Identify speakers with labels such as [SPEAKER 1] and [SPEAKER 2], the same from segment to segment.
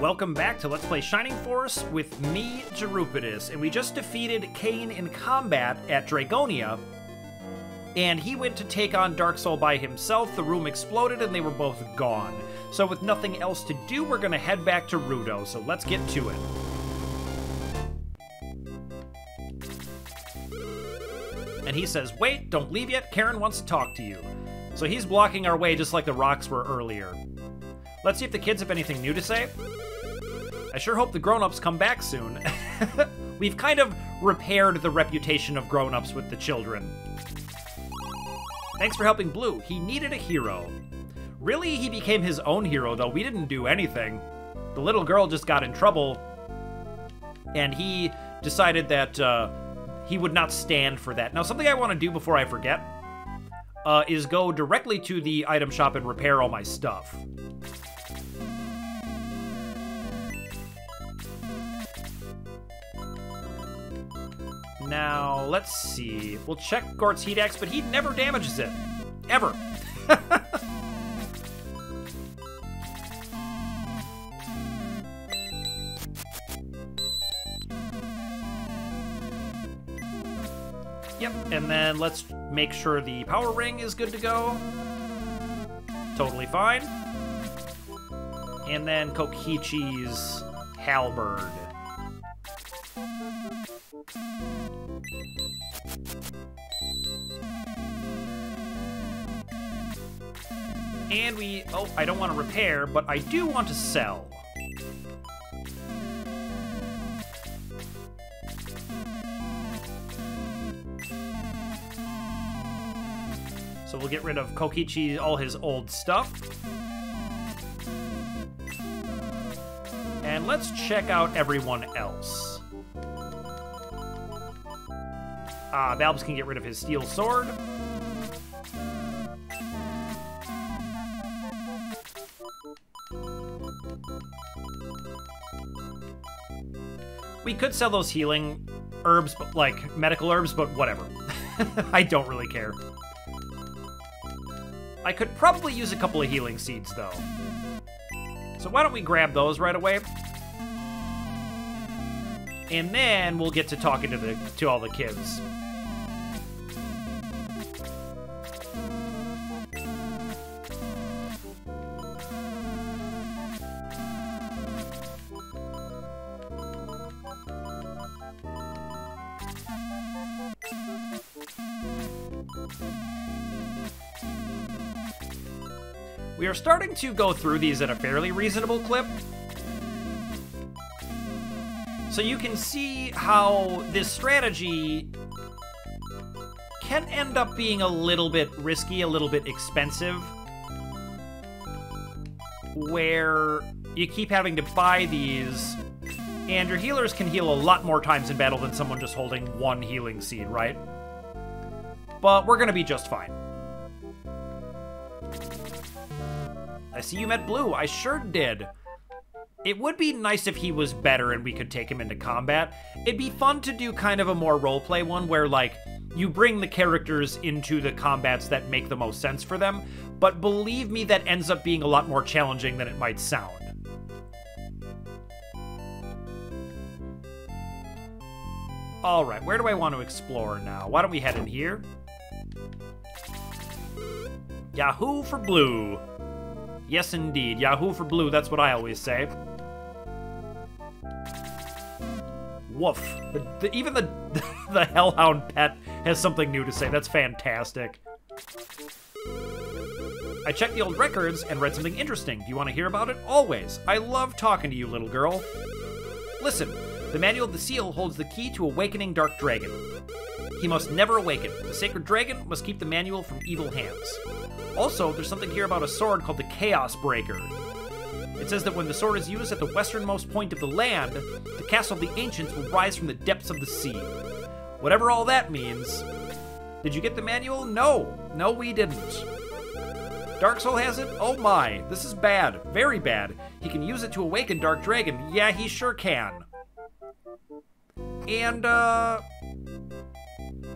[SPEAKER 1] Welcome back to Let's Play Shining Force with me, Jerupitus, and we just defeated Kane in combat at Dragonia, and he went to take on Darksol by himself, the room exploded, and they were both gone. So with nothing else to do, we're gonna head back to Rudo, so let's get to it. And he says, wait, don't leave yet, Karin wants to talk to you. So he's blocking our way just like the rocks were earlier. Let's see if the kids have anything new to say. I sure hope the grown-ups come back soon. We've kind of repaired the reputation of grown-ups with the children. Thanks for helping Bleu. He needed a hero. Really, he became his own hero, though. We didn't do anything. The little girl just got in trouble, and he decided that uh, he would not stand for that. Now, something I want to do before I forget uh, is go directly to the item shop and repair all my stuff. Now, let's see. We'll check Gort's Heat Axe, but he never damages it. Ever. yep, and then let's make sure the power ring is good to go. Totally fine. And then Kokichi's halberd. And we... Oh, I don't want to repair, but I do want to sell. So we'll get rid of Kokichi, all his old stuff. And let's check out everyone else. Ah, Balbs can get rid of his steel sword. We could sell those healing herbs, but like medical herbs, but whatever. I don't really care. I could probably use a couple of healing seeds, though. So why don't we grab those right away? And then we'll get to talking to the to all the kids. We are starting to go through these at a fairly reasonable clip. So you can see how this strategy can end up being a little bit risky, a little bit expensive, where you keep having to buy these, and your healers can heal a lot more times in battle than someone just holding one healing seed, right? But we're gonna be just fine. I see you met Bleu. I sure did. It would be nice if he was better and we could take him into combat. It'd be fun to do kind of a more roleplay one where, like, you bring the characters into the combats that make the most sense for them, but believe me, that ends up being a lot more challenging than it might sound. Alright, where do I want to explore now? Why don't we head in here? Yahoo for Bleu! Yes, indeed. Yahoo for Bleu, that's what I always say. Woof. The, the, even the, the Hellhound pet has something new to say. That's fantastic. I checked the old records and read something interesting. Do you want to hear about it? Always. I love talking to you, little girl. Listen, the Manual of the Seal holds the key to awakening Dark Dragon. He must never awaken. The Sacred Dragon must keep the manual from evil hands. Also, there's something here about a sword called the Chaos Breaker. It says that when the sword is used at the westernmost point of the land, the castle of the ancients will rise from the depths of the sea. Whatever all that means. Did you get the manual? No. No, we didn't. Darksol has it? Oh my, this is bad. Very bad. He can use it to awaken Dark Dragon. Yeah, he sure can. And, uh...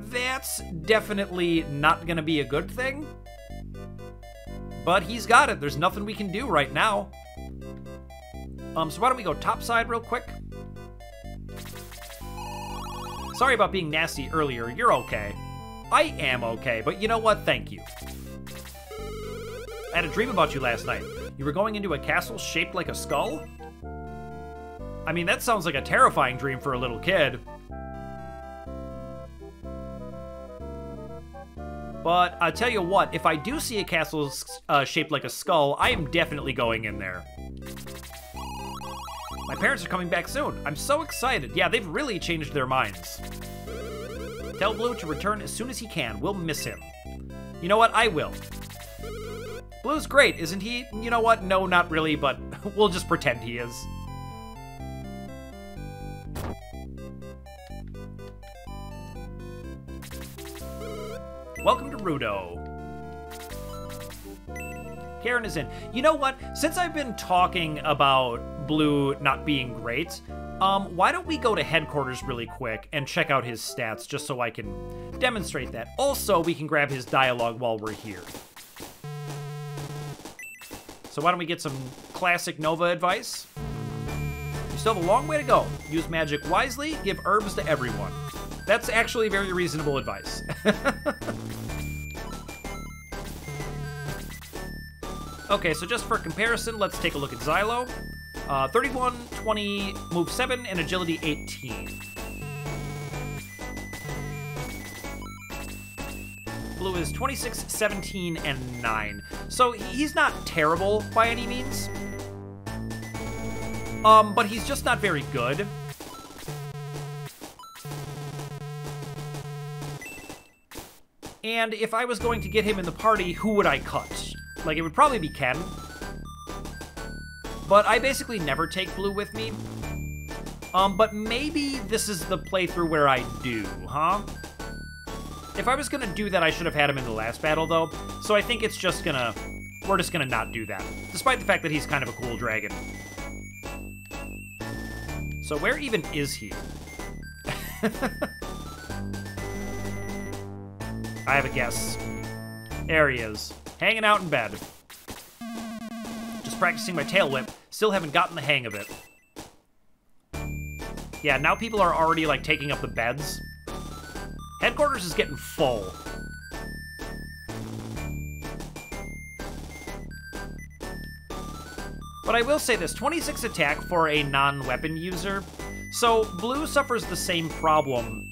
[SPEAKER 1] That's definitely not gonna be a good thing. But he's got it. There's nothing we can do right now. Um, so why don't we go topside real quick? Sorry about being nasty earlier. You're okay. I am okay, but you know what? Thank you. I had a dream about you last night. You were going into a castle shaped like a skull? I mean, that sounds like a terrifying dream for a little kid. But I tell you what, if I do see a castle uh, shaped like a skull, I am definitely going in there. My parents are coming back soon. I'm so excited. Yeah, they've really changed their minds. Tell Bleu to return as soon as he can. We'll miss him. You know what? I will. Bleu's great, isn't he? You know what? No, not really, but we'll just pretend he is. Welcome to Rudo. Karin is in. You know what? Since I've been talking about Bleu not being great, um, why don't we go to headquarters really quick and check out his stats just so I can demonstrate that. Also, we can grab his dialogue while we're here. So why don't we get some classic Nova advice? You still have a long way to go. Use magic wisely, give herbs to everyone. That's actually very reasonable advice. okay, so just for comparison, let's take a look at Zylo. Uh, 31, 20, move 7, and agility 18. Bleu is 26, 17, and 9. So he's not terrible by any means. Um, but he's just not very good. And if I was going to get him in the party, who would I cut? Like, it would probably be Ken. But I basically never take Bleu with me. Um, but maybe this is the playthrough where I do, huh? If I was gonna do that, I should have had him in the last battle, though. So I think it's just gonna... We're just gonna not do that. Despite the fact that he's kind of a cool dragon. So where even is he? I have a guess. There he is. Hanging out in bed Just practicing my tail whip. Still haven't gotten the hang of it. Yeah, now people are already, like, taking up the beds. Headquarters is getting full. But I will say this, 26 attack for a non-weapon user. So, Bleu suffers the same problem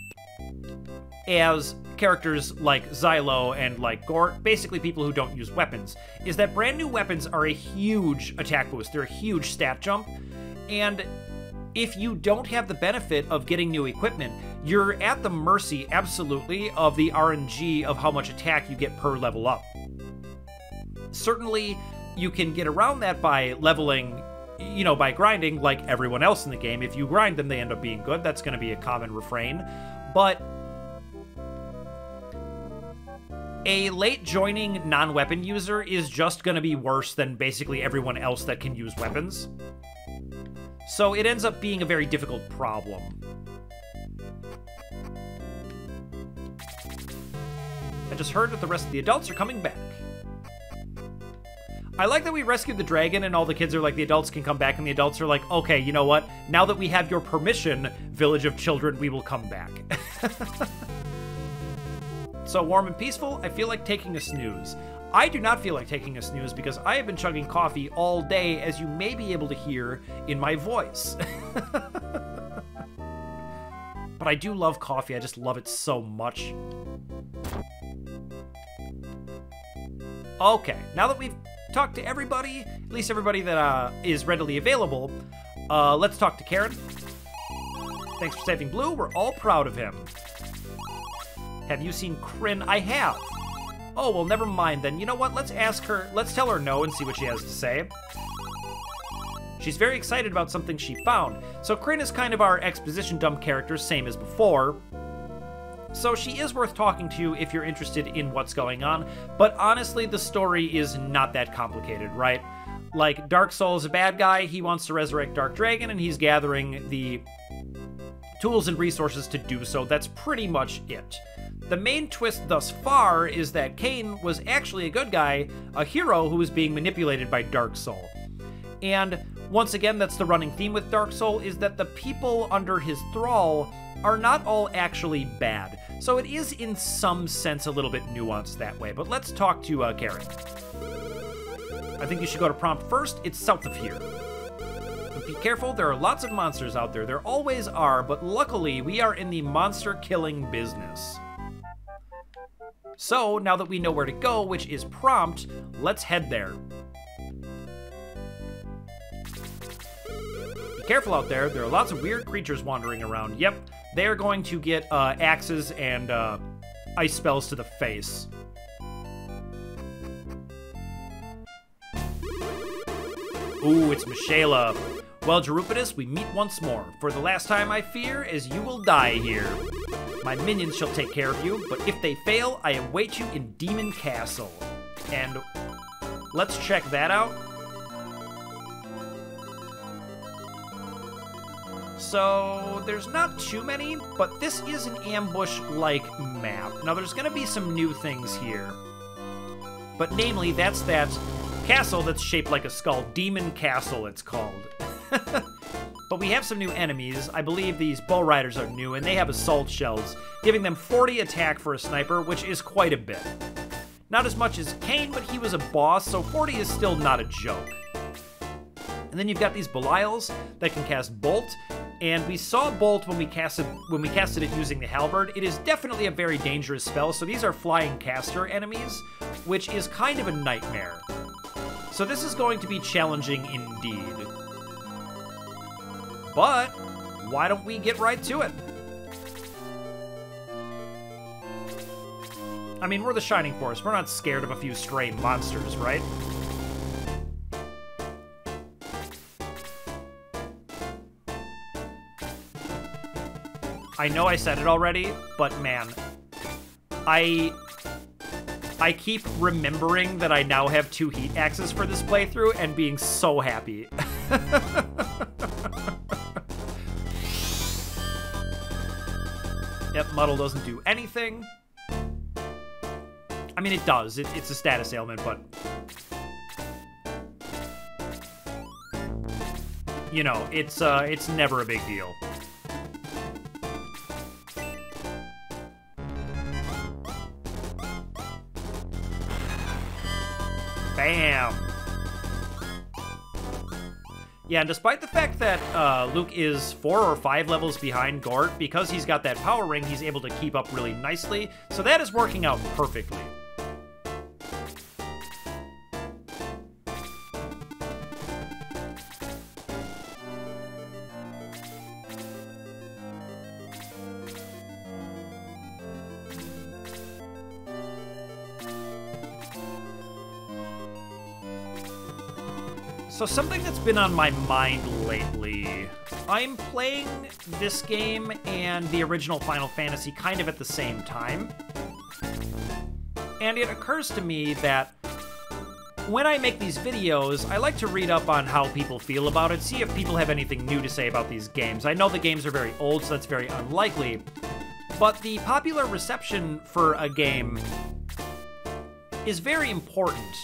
[SPEAKER 1] as characters like Zylo and like Gort, basically people who don't use weapons, is that brand new weapons are a huge attack boost. They're a huge stat jump. And if you don't have the benefit of getting new equipment, you're at the mercy, absolutely, of the RNG of how much attack you get per level up. Certainly, you can get around that by leveling, you know, by grinding like everyone else in the game. If you grind them, they end up being good. That's going to be a common refrain. But a late joining non-weapon user is just going to be worse than basically everyone else that can use weapons. So it ends up being a very difficult problem. I just heard that the rest of the adults are coming back. I like that we rescued the dragon and all the kids are like, the adults can come back, and the adults are like, okay, you know what? Now that we have your permission, Village of Children, we will come back. So warm and peaceful, I feel like taking a snooze. I do not feel like taking a snooze because I have been chugging coffee all day, as you may be able to hear in my voice. but I do love coffee, I just love it so much. Okay, now that we've talked to everybody, at least everybody that uh, is readily available, uh, let's talk to Karin. Thanks for saving Bleu, we're all proud of him. Have you seen Krin? I have. Oh, well, never mind then. You know what? Let's ask her. Let's tell her no and see what she has to say. She's very excited about something she found. So Krin is kind of our exposition dump character, same as before. So she is worth talking to if you're interested in what's going on, but honestly, the story is not that complicated, right? Like, Darksol is a bad guy, he wants to resurrect Dark Dragon, and he's gathering the tools and resources to do so. That's pretty much it. The main twist thus far is that Kane was actually a good guy, a hero who was being manipulated by Darksol. And Once again, that's the running theme with Darksol, is that the people under his thrall are not all actually bad. So it is, in some sense, a little bit nuanced that way. But let's talk to uh, Karin. I think you should go to prompt first. It's south of here. But be careful, there are lots of monsters out there. There always are, but luckily we are in the monster killing business. So, now that we know where to go, which is prompt, let's head there. Be careful out there, there are lots of weird creatures wandering around. Yep, they are going to get uh, axes and uh, ice spells to the face. Ooh, it's Mishaela. Well, Jerupitus, we meet once more. For the last time, I fear, as you will die here. My minions shall take care of you, but if they fail, I await you in Demon Castle. And let's check that out. So, there's not too many, but this is an ambush-like map. Now, there's gonna be some new things here. But namely, that's that castle that's shaped like a skull. Demon Castle, it's called. but we have some new enemies. I believe these Bow Riders are new, and they have assault shells, giving them 40 attack for a sniper, which is quite a bit. Not as much as Kane, but he was a boss, so 40 is still not a joke. And then you've got these Belials that can cast Bolt, and we saw Bolt when we casted when we casted it using the Halberd. It is definitely a very dangerous spell, so these are flying caster enemies, which is kind of a nightmare. So this is going to be challenging indeed. But why don't we get right to it? I mean, we're the Shining Force. We're not scared of a few stray monsters, right? I know I said it already, but man, I I keep remembering that I now have two heat axes for this playthrough and being so happy. yep, Muddle doesn't do anything. I mean, it does. It, it's a status ailment, but... You know, it's, uh, it's never a big deal. Bam! Yeah, and despite the fact that uh, Luke is four or five levels behind Gort, because he's got that power ring, he's able to keep up really nicely, so that is working out perfectly. So something been on my mind lately, I'm playing this game and the original Final Fantasy kind of at the same time. And it occurs to me that when I make these videos, I like to read up on how people feel about it, see if people have anything new to say about these games. I know the games are very old, so that's very unlikely, but the popular reception for a game is very important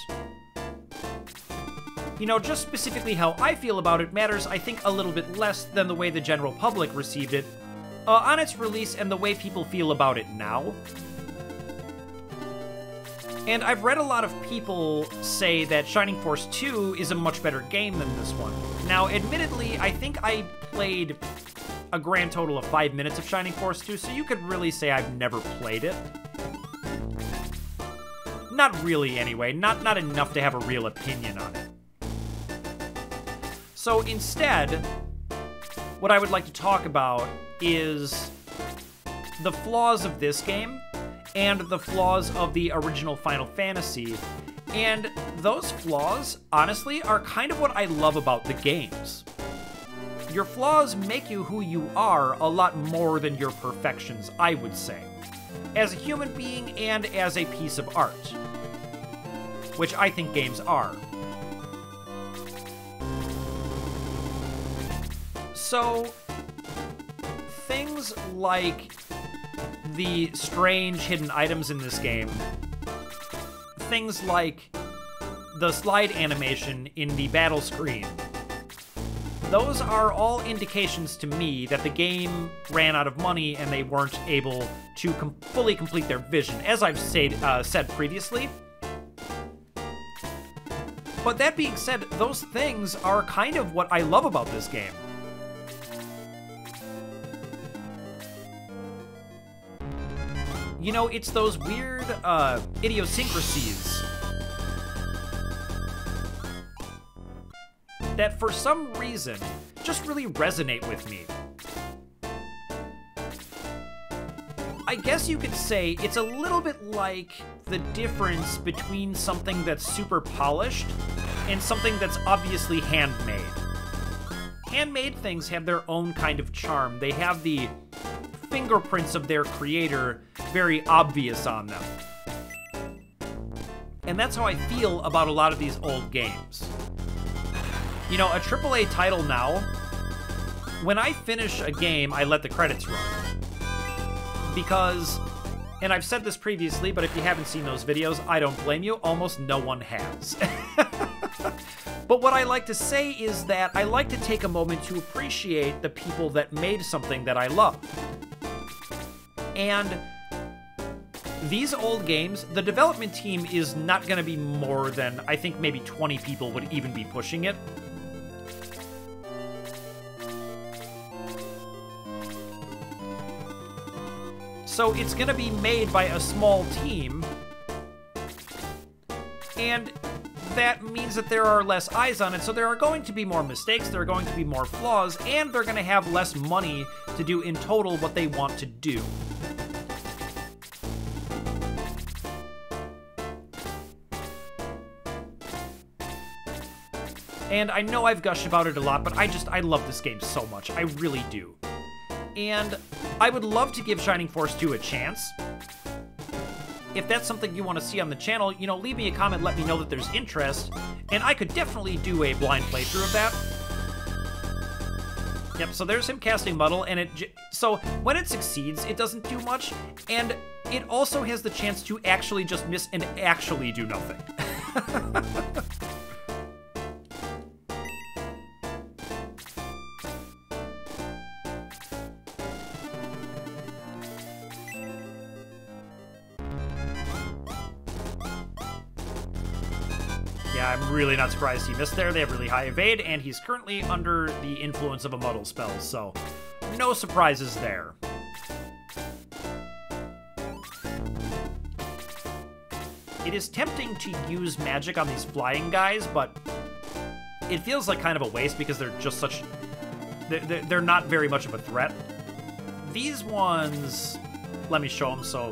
[SPEAKER 1] you know, just specifically how I feel about it matters, I think, a little bit less than the way the general public received it uh, on its release and the way people feel about it now. And I've read a lot of people say that Shining Force 2 is a much better game than this one. Now, admittedly, I think I played a grand total of five minutes of Shining Force 2, so you could really say I've never played it. Not really, anyway. Not, not enough to have a real opinion on it. So instead, what I would like to talk about is the flaws of this game and the flaws of the original Final Fantasy. And those flaws, honestly, are kind of what I love about the games. Your flaws make you who you are a lot more than your perfections, I would say. As a human being and as a piece of art. Which I think games are. So, things like the strange hidden items in this game, things like the slide animation in the battle screen, those are all indications to me that the game ran out of money and they weren't able to com- fully complete their vision, as I've said, uh, said previously. But that being said, those things are kind of what I love about this game. You know, it's those weird uh, idiosyncrasies that for some reason just really resonate with me. I guess you could say it's a little bit like the difference between something that's super polished and something that's obviously handmade. Handmade things have their own kind of charm. They have the fingerprints of their creator very obvious on them. And that's how I feel about a lot of these old games. You know, a AAA title now, when I finish a game, I let the credits run. Because, and I've said this previously, but if you haven't seen those videos, I don't blame you. Almost no one has. but what I like to say is that I like to take a moment to appreciate the people that made something that I love. And these old games, the development team is not going to be more than, I think maybe 20 people would even be pushing it. So it's going to be made by a small team. And that means that there are less eyes on it, so there are going to be more mistakes, there are going to be more flaws, and they're going to have less money to do in total what they want to do. And I know I've gushed about it a lot, but I just, I love this game so much. I really do and I would love to give Shining Force 2 a chance. If that's something you want to see on the channel, you know, leave me a comment, let me know that there's interest, and I could definitely do a blind playthrough of that. Yep, so there's him casting Muddle, and it so when it succeeds, it doesn't do much, and it also has the chance to actually just miss and actually do nothing. really not surprised he missed there. They have really high evade, and he's currently under the influence of a muddle spell, so no surprises there. It is tempting to use magic on these flying guys, but it feels like kind of a waste because they're just such... They're, they're not very much of a threat. These ones... Let me show them so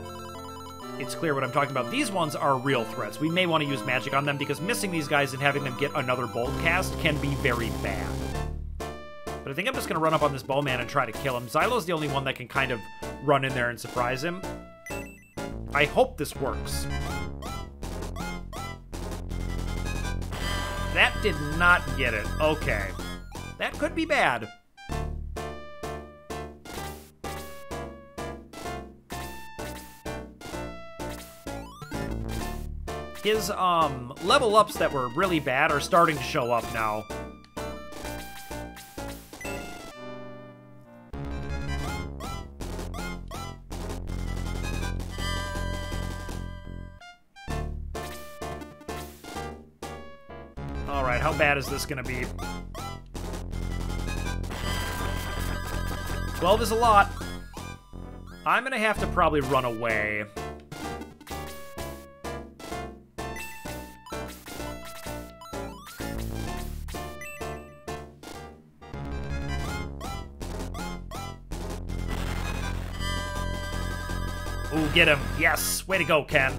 [SPEAKER 1] it's clear what I'm talking about. These ones are real threats. We may want to use magic on them because missing these guys and having them get another bolt cast can be very bad. But I think I'm just going to run up on this bowman and try to kill him. Zylo's the only one that can kind of run in there and surprise him. I hope this works. That did not get it. Okay. That could be bad. His um, level ups that were really bad are starting to show up now. Alright, how bad is this gonna be? 12 is a lot. I'm gonna have to probably run away. Get him. Yes. Way to go, Ken.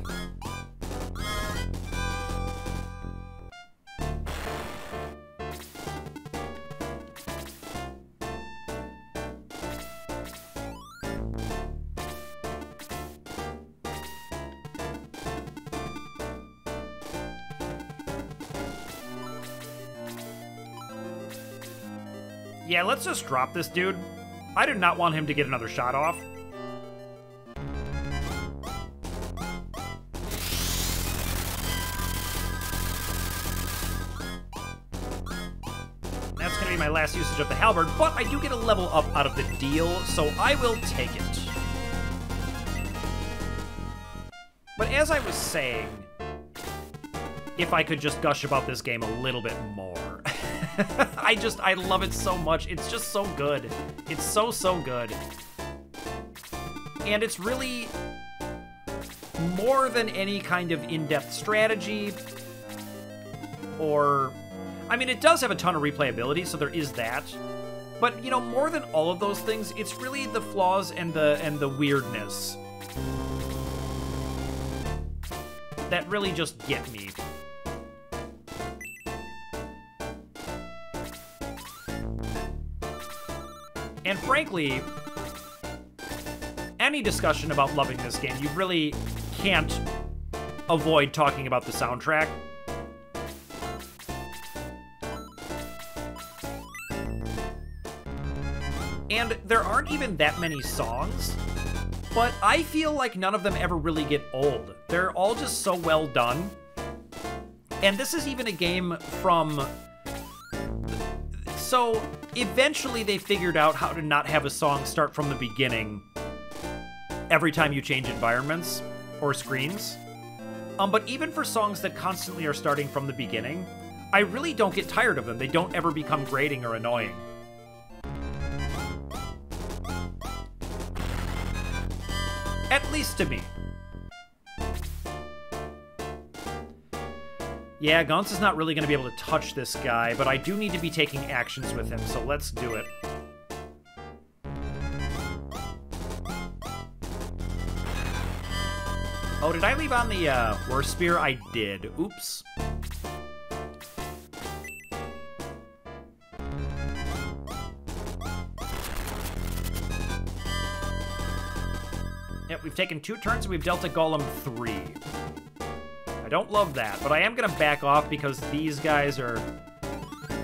[SPEAKER 1] Yeah, let's just drop this dude. I do not want him to get another shot off. Last usage of the halberd, but I do get a level up out of the deal, so I will take it. But as I was saying, if I could just gush about this game a little bit more. I just, I love it so much. It's just so good. It's so, so good. And it's really more than any kind of in-depth strategy or I mean it does have a ton of replayability so there is that but you know more than all of those things it's really the flaws and the and the weirdness that really just get me and frankly any discussion about loving this game you really can't avoid talking about the soundtrack. And there aren't even that many songs, but I feel like none of them ever really get old. They're all just so well done. And this is even a game from. So, eventually they figured out how to not have a song start from the beginning every time you change environments or screens. Um, but even for songs that constantly are starting from the beginning, I really don't get tired of them. They don't ever become grating or annoying. At least to me. Yeah, Gunts is not really going to be able to touch this guy, but I do need to be taking actions with him, so let's do it. Oh, did I leave on the uh, Worst Spear? I did. Oops. We've taken two turns and we've dealt a Golem three. I don't love that, but I am to back off because these guys are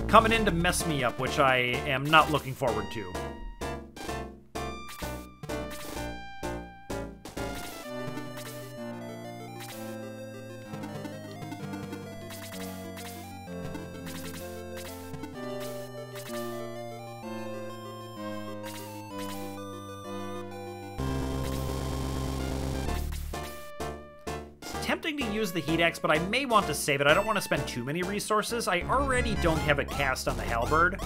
[SPEAKER 1] coming in to mess me up, which I am not looking forward to. Use the Heat Axe, but I may want to save it. I don't want to spend too many resources. I already don't have a cast on the Halberd.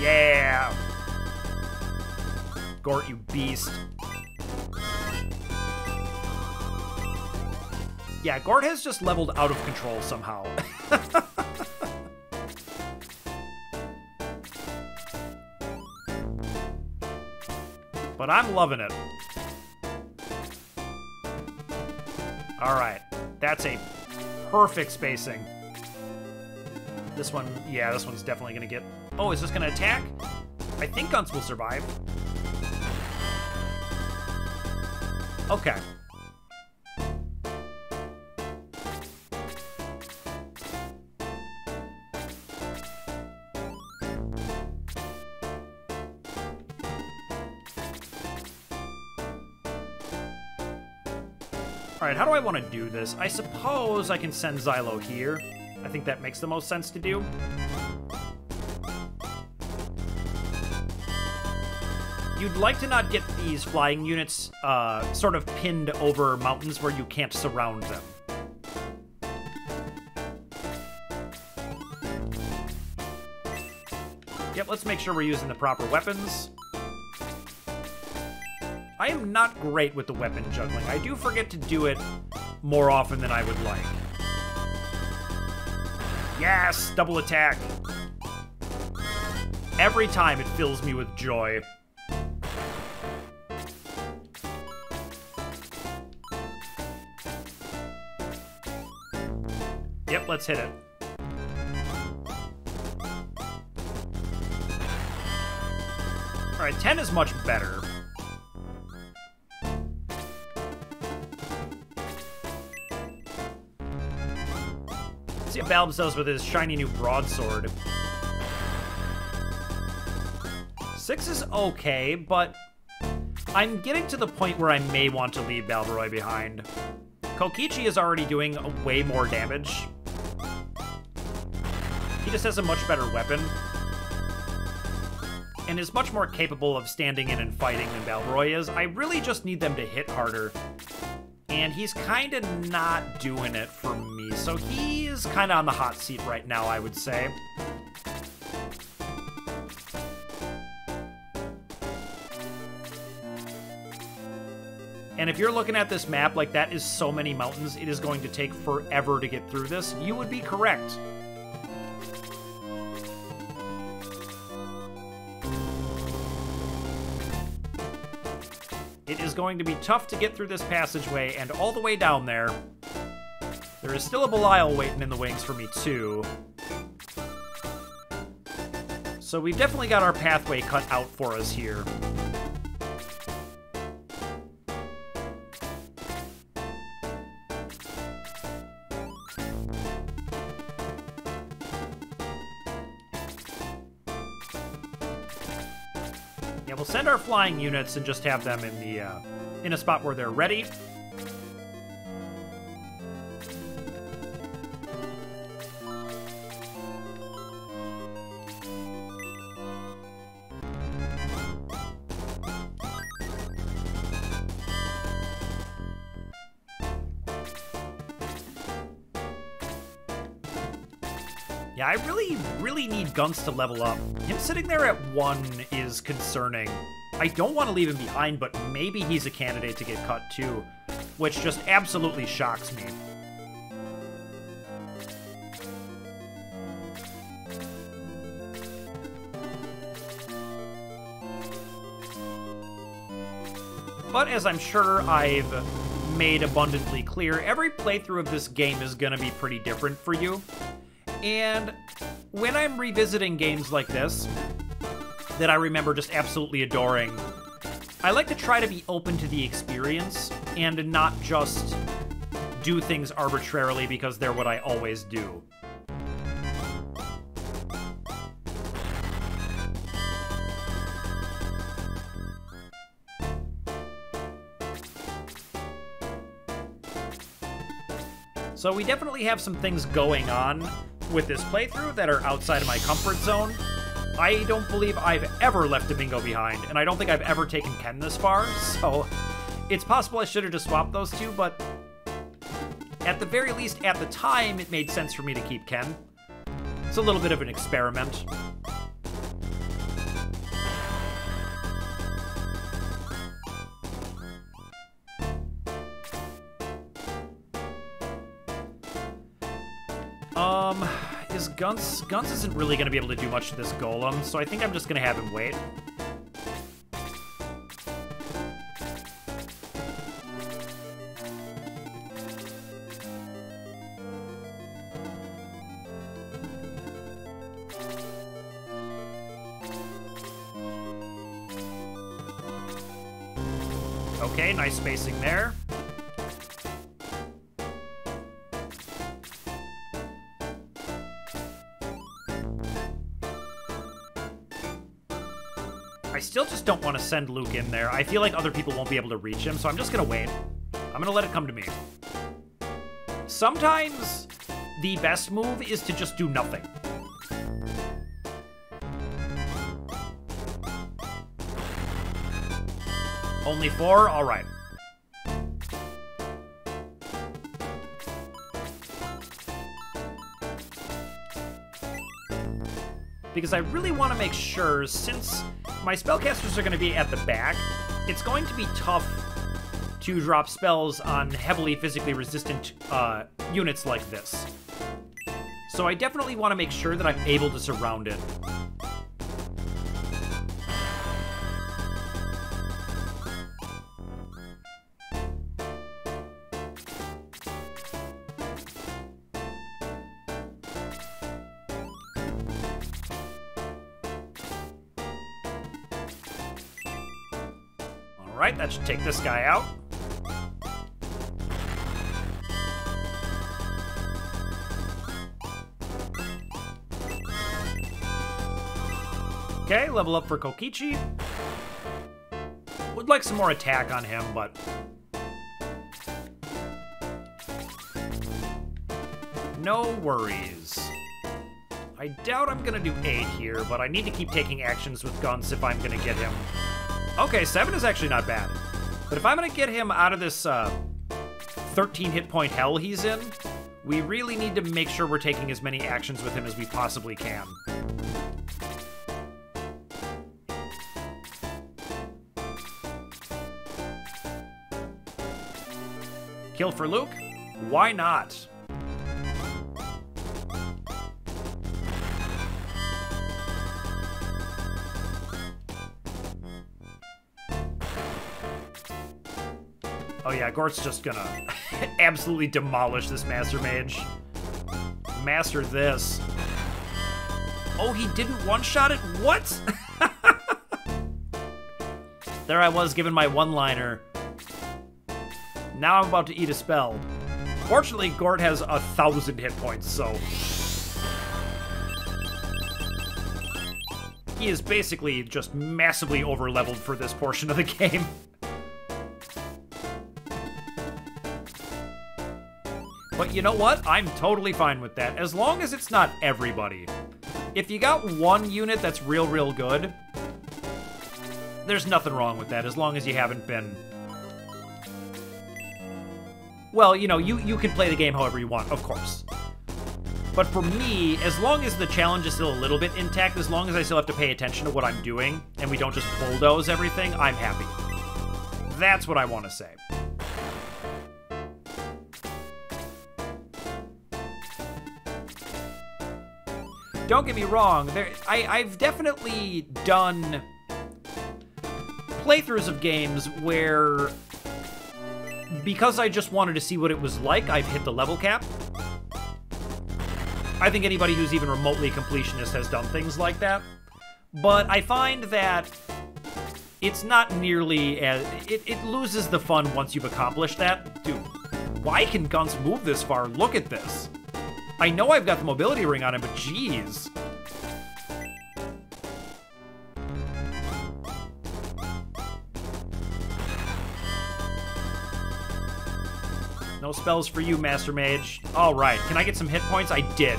[SPEAKER 1] Yeah! Gort, you beast. Yeah, Gort has just leveled out of control somehow. but I'm loving it. All right. That's a perfect spacing. This one, yeah, this one's definitely to get... Oh, is this to attack? I think Gunts will survive. Okay. I want to do this? I suppose I can send Zylo here. I think that makes the most sense to do. You'd like to not get these flying units uh, sort of pinned over mountains where you can't surround them. Yep, let's make sure we're using the proper weapons. I am not great with the weapon juggling. I do forget to do it more often than I would like. Yes! Double attack! Every time it fills me with joy. Yep, let's hit it. Alright, 10 is much better. See what with his shiny new broadsword. Six is okay, but I'm getting to the point where I may want to leave Balbaroy behind. Kokichi is already doing way more damage. He just has a much better weapon. And is much more capable of standing in and fighting than Balroy is. I really just need them to hit harder. And he's kind of not doing it for me. So he's kind of on the hot seat right now, I would say. And if you're looking at this map like that is so many mountains, it is going to take forever to get through this, you would be correct. Going to be tough to get through this passageway, and all the way down there, there is still a Belial waiting in the wings for me, too. So we've definitely got our pathway cut out for us here. Flying units and just have them in the uh, in a spot where they're ready. Yeah, I really, really need Gunts to level up. Him sitting there at one is concerning. I don't want to leave him behind, but maybe he's a candidate to get cut too, which just absolutely shocks me. But as I'm sure I've made abundantly clear, every playthrough of this game is going to be pretty different for you. And when I'm revisiting games like this, that I remember just absolutely adoring. I like to try to be open to the experience and not just do things arbitrarily because they're what I always do. So we definitely have some things going on with this playthrough that are outside of my comfort zone. I don't believe I've ever left Domingo behind, and I don't think I've ever taken Ken this far, so it's possible I should have just swapped those two, but at the very least, at the time, it made sense for me to keep Ken. It's a little bit of an experiment. Is Gunts... Gunts isn't really going to be able to do much to this Golem, so I think I'm just going to have him wait. Okay, nice spacing there. Don't want to send Luke in there. I feel like other people won't be able to reach him, so I'm just going to wait. I'm going to let it come to me. Sometimes the best move is to just do nothing. Only four? All right. Because I really want to make sure, since my spellcasters are going to be at the back. It's going to be tough to drop spells on heavily physically resistant uh, units like this. So I definitely want to make sure that I'm able to surround it. This guy out. Okay, level up for Kokichi. Would like some more attack on him, but... No worries. I doubt I'm gonna do 8 here, but I need to keep taking actions with Gunts if I'm gonna get him. Okay, 7 is actually not bad. But if I'm gonna get him out of this uh, 13 hit point hell he's in, we really need to make sure we're taking as many actions with him as we possibly can. Kill for Luke? Why not? Yeah, Gort's just gonna absolutely demolish this Master Mage. Master this. Oh, he didn't one-shot it? What? there I was given my one-liner. Now I'm about to eat a spell. Fortunately, Gort has a thousand hit points, so... He is basically just massively over-leveled for this portion of the game. But you know what? I'm totally fine with that, as long as it's not everybody. If you got one unit that's real, real good, there's nothing wrong with that, as long as you haven't been... Well, you know, you, you can play the game however you want, of course. But for me, as long as the challenge is still a little bit intact, as long as I still have to pay attention to what I'm doing, and we don't just bulldoze everything, I'm happy. That's what I want to say. Don't get me wrong, there I, I've definitely done playthroughs of games where because I just wanted to see what it was like, I've hit the level cap. I think anybody who's even remotely completionist has done things like that. But I find that it's not nearly as... It, it loses the fun once you've accomplished that. Dude, why can Gunts move this far? Look at this. I know I've got the mobility ring on him, but geez. No spells for you, Master Mage. All right, can I get some hit points? I did.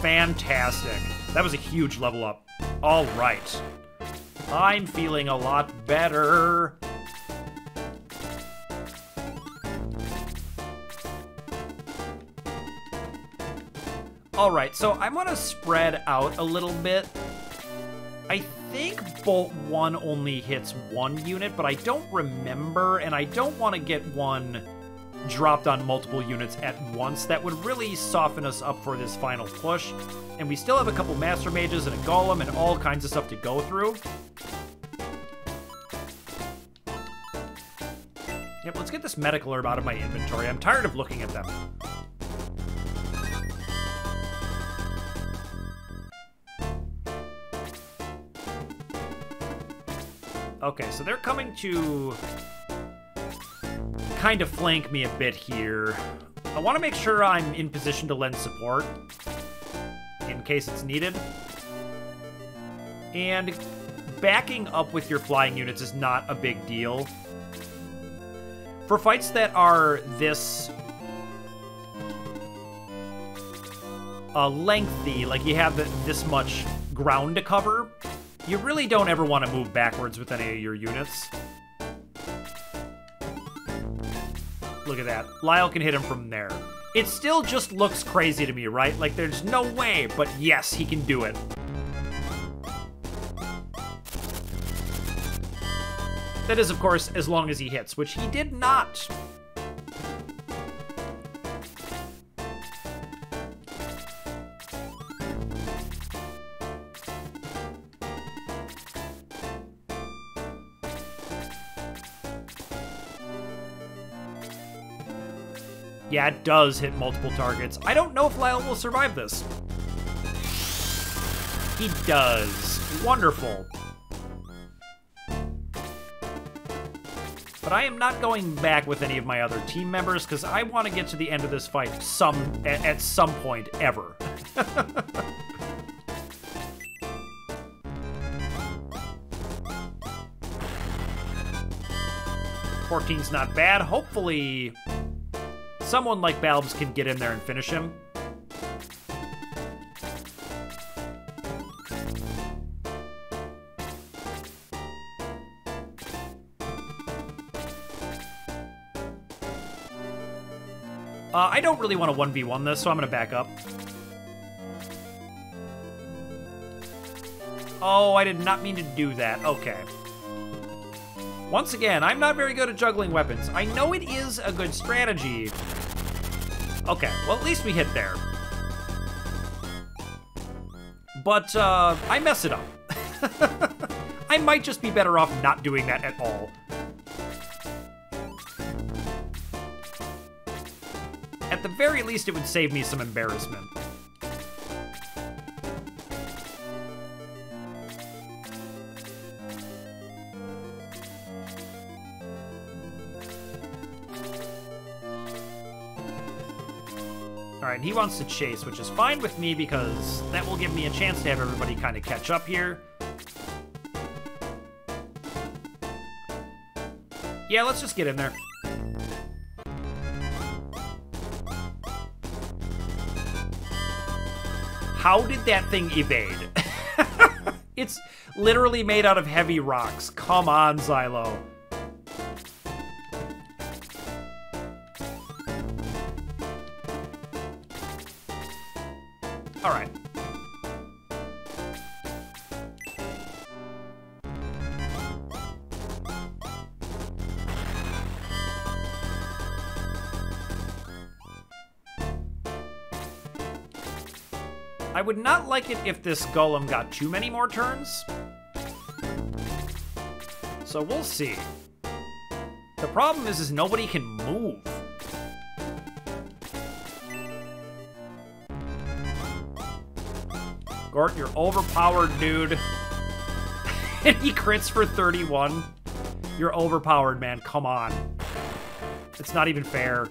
[SPEAKER 1] Fantastic. That was a huge level up. All right. I'm feeling a lot better. All right, so I want to spread out a little bit. I think Bolt 1 only hits one unit, but I don't remember, and I don't want to get one dropped on multiple units at once. That would really soften us up for this final push. And we still have a couple Master Mages and a Golem and all kinds of stuff to go through. Yep, let's get this medical herb out of my inventory. I'm tired of looking at them. Okay, so they're coming to kind of flank me a bit here. I want to make sure I'm in position to lend support in case it's needed. And backing up with your flying units is not a big deal. For fights that are this uh, lengthy, like you have this much ground to cover, you really don't ever want to move backwards with any of your units. Look at that. Lyle can hit him from there. It still just looks crazy to me, right? Like, there's no way, but yes, he can do it. That is, of course, as long as he hits, which he did not. Yeah, it does hit multiple targets. I don't know if Lyle will survive this. He does. Wonderful. But I am not going back with any of my other team members because I want to get to the end of this fight some at, at some point ever. 14's not bad. Hopefully, someone like Balbs can get in there and finish him. Uh, I don't really want to 1v1 this, so I'm going to back up. Oh, I did not mean to do that. Okay. Once again, I'm not very good at juggling weapons. I know it is a good strategy. Okay, well, at least we hit there. But, uh, I mess it up. I might just be better off not doing that at all. At the very least, it would save me some embarrassment. Alright, he wants to chase, which is fine with me because that will give me a chance to have everybody kind of catch up here. Yeah, let's just get in there. How did that thing evade? it's literally made out of heavy rocks. Come on, Zylo. Would not like it if this golem got too many more turns. So we'll see. The problem is, is nobody can move. Gort, you're overpowered, dude. and he crits for 31. You're overpowered, man. Come on. It's not even fair.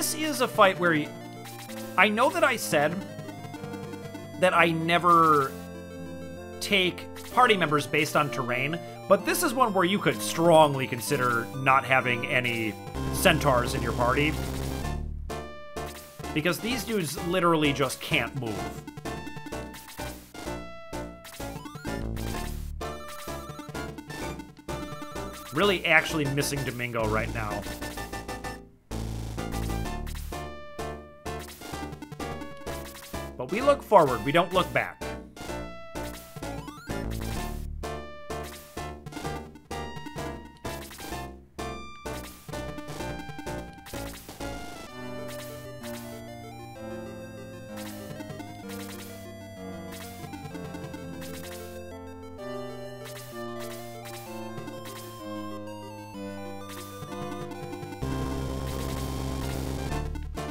[SPEAKER 1] This is a fight where you, I know that I said that I never take party members based on terrain, but this is one where you could strongly consider not having any centaurs in your party. Because these dudes literally just can't move. Really actually missing Domingo right now. We look forward, we don't look back.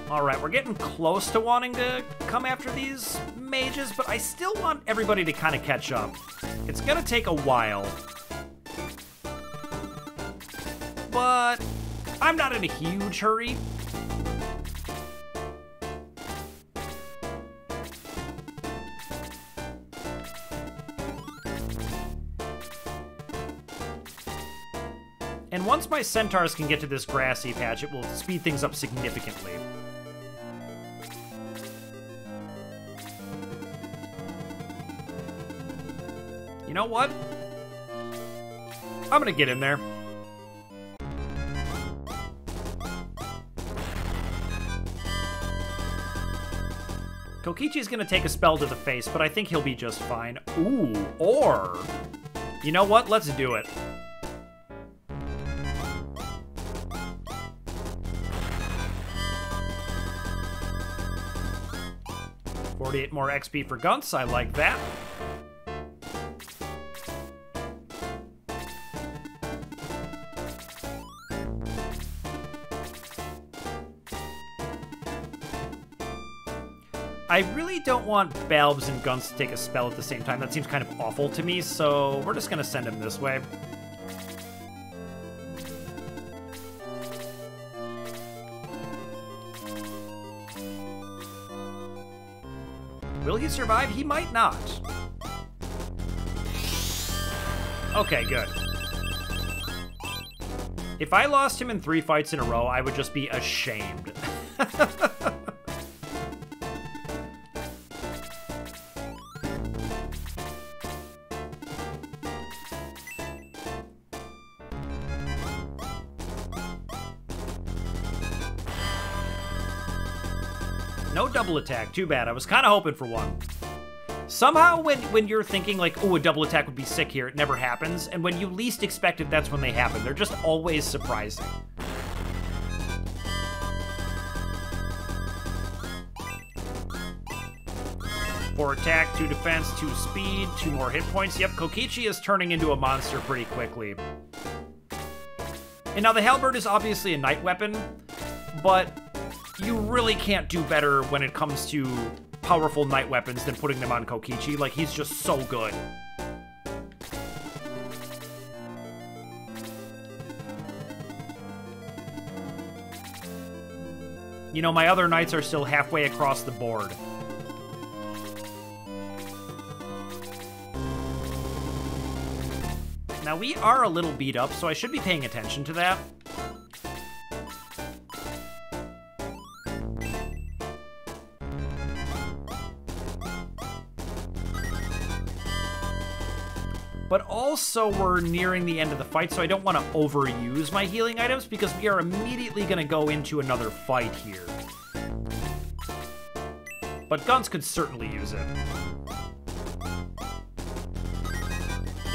[SPEAKER 1] Alright, we're getting close to wanting to come after these mages, but I still want everybody to kind of catch up. It's gonna take a while. But I'm not in a huge hurry. And once my centaurs can get to this grassy patch, it will speed things up significantly. Know what? I'm gonna get in there. Kokichi's gonna take a spell to the face, but I think he'll be just fine. Ooh, or... You know what? Let's do it. Forty-eight more XP for Gunts. I like that. I really don't want Balbs and Gunts to take a spell at the same time. That seems kind of awful to me, so we're just gonna send him this way. Will he survive? He might not. Okay, good. If I lost him in three fights in a row, I would just be ashamed. double attack. Too bad. I was kind of hoping for one. Somehow, when, when you're thinking, like, oh, a double attack would be sick here, it never happens. And when you least expect it, that's when they happen. They're just always surprising. Four attack, two defense, two speed, two more hit points. Yep, Kokichi is turning into a monster pretty quickly. And now the Halberd is obviously a knight weapon, but you really can't do better when it comes to powerful knight weapons than putting them on Kokichi. Like, he's just so good. You know, my other knights are still halfway across the board. Now, we are a little beat up, so I should be paying attention to that. Also, we're nearing the end of the fight, so I don't want to overuse my healing items because we are immediately going to go into another fight here. But Gunts could certainly use it.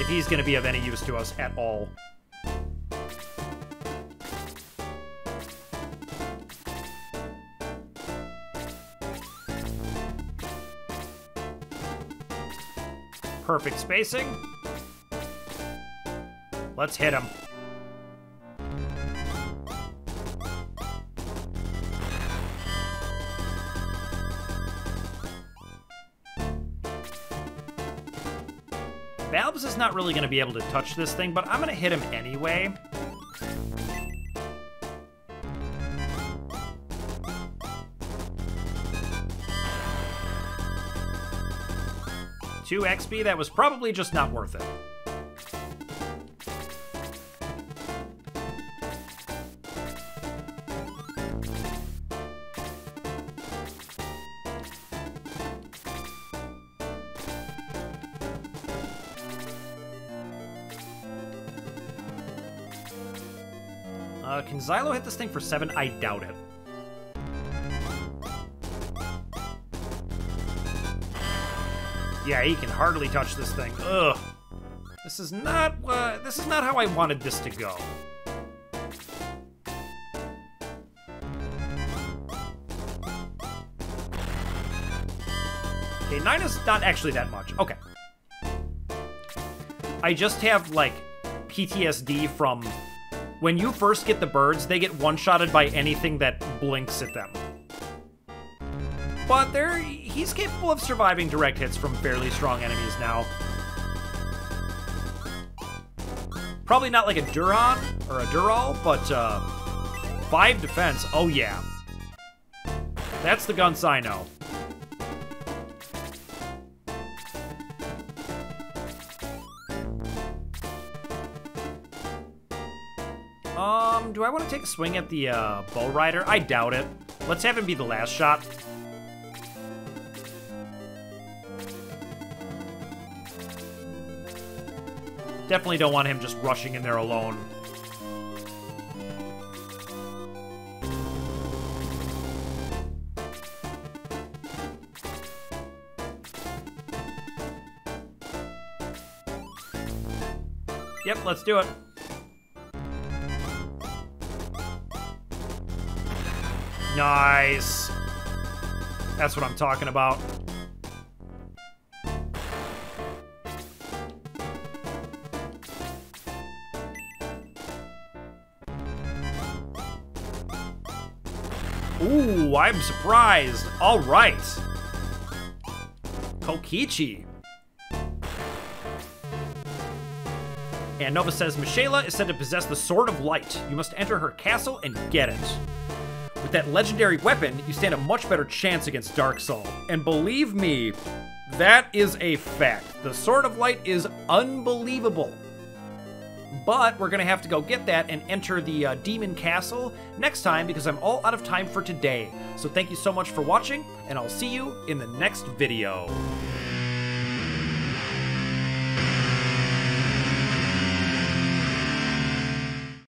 [SPEAKER 1] If he's going to be of any use to us at all. Perfect spacing. Let's hit him. Balbs is not really going to be able to touch this thing, but I'm going to hit him anyway. Two XP, that was probably just not worth it. Can Zylo hit this thing for seven? I doubt it. Yeah, he can hardly touch this thing. Ugh. This is not, uh, this is not how I wanted this to go. Okay, nine is not actually that much. Okay. I just have, like, PTSD from when you first get the birds, they get one-shotted by anything that blinks at them. But they he's capable of surviving direct hits from fairly strong enemies now. Probably not like a Duran or a Dural, but uh, five defense, oh yeah. That's the Gunts I know. Want to take a swing at the uh, Bow Rider? I doubt it. Let's have him be the last shot. Definitely don't want him just rushing in there alone. Yep, let's do it. Nice. That's what I'm talking about. Ooh, I'm surprised. All right. Kokichi. And Nova says, Mishaela is said to possess the Sword of Light. You must enter her castle and get it. That legendary weapon, you stand a much better chance against Darksol. And believe me, that is a fact. The Sword of Light is unbelievable. But we're to have to go get that and enter the uh, Demon Castle next time because I'm all out of time for today. So thank you so much for watching, and I'll see you in the next video.